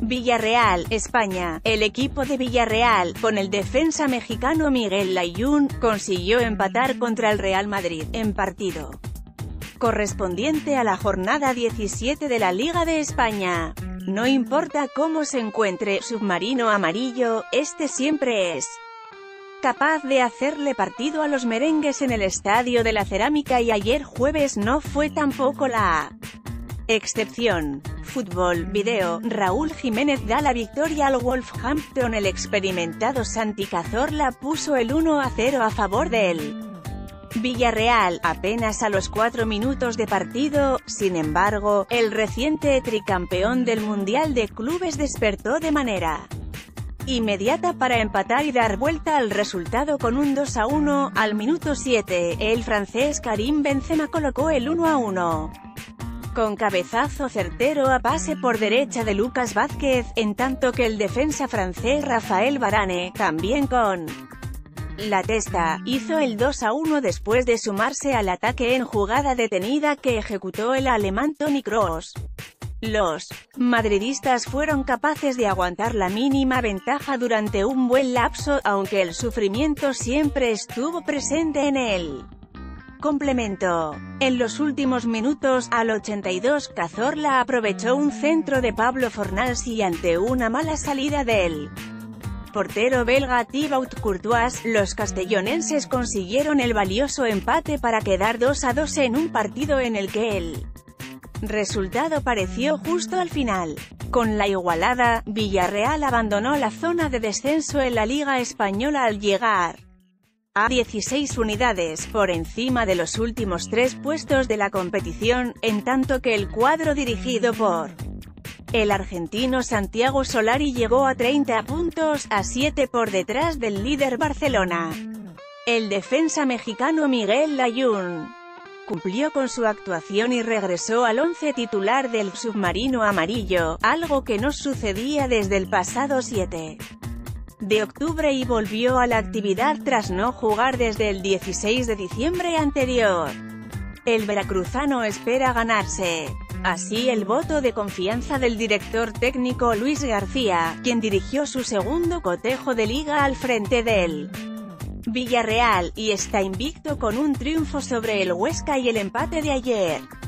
Villarreal, España. El equipo de Villarreal, con el defensa mexicano Miguel Layún, consiguió empatar contra el Real Madrid, en partido correspondiente a la jornada 17 de la Liga de España. No importa cómo se encuentre Submarino Amarillo, este siempre es capaz de hacerle partido a los merengues en el Estadio de la Cerámica y ayer jueves no fue tampoco la excepción. Fútbol, video, Raúl Jiménez da la victoria al Wolfhampton el experimentado Santi Cazorla puso el 1 a 0 a favor de él. Villarreal, apenas a los cuatro minutos de partido, sin embargo, el reciente tricampeón del Mundial de Clubes despertó de manera inmediata para empatar y dar vuelta al resultado con un 2 a 1, al minuto 7, el francés Karim Benzema colocó el 1 a 1 con cabezazo certero a pase por derecha de Lucas Vázquez, en tanto que el defensa francés Rafael Varane, también con la testa, hizo el 2 a 1 después de sumarse al ataque en jugada detenida que ejecutó el alemán Toni Kroos. Los madridistas fueron capaces de aguantar la mínima ventaja durante un buen lapso, aunque el sufrimiento siempre estuvo presente en él. Complemento. En los últimos minutos, al 82, Cazorla aprovechó un centro de Pablo Fornals y ante una mala salida del portero belga Thibaut Courtois, los castellonenses consiguieron el valioso empate para quedar 2 a 2 en un partido en el que el resultado pareció justo al final. Con la igualada, Villarreal abandonó la zona de descenso en la Liga Española al llegar a 16 unidades, por encima de los últimos tres puestos de la competición, en tanto que el cuadro dirigido por el argentino Santiago Solari llegó a 30 puntos, a 7 por detrás del líder Barcelona. El defensa mexicano Miguel Layún cumplió con su actuación y regresó al once titular del submarino amarillo, algo que no sucedía desde el pasado 7 de octubre y volvió a la actividad tras no jugar desde el 16 de diciembre anterior. El veracruzano espera ganarse. Así el voto de confianza del director técnico Luis García, quien dirigió su segundo cotejo de liga al frente del Villarreal, y está invicto con un triunfo sobre el Huesca y el empate de ayer.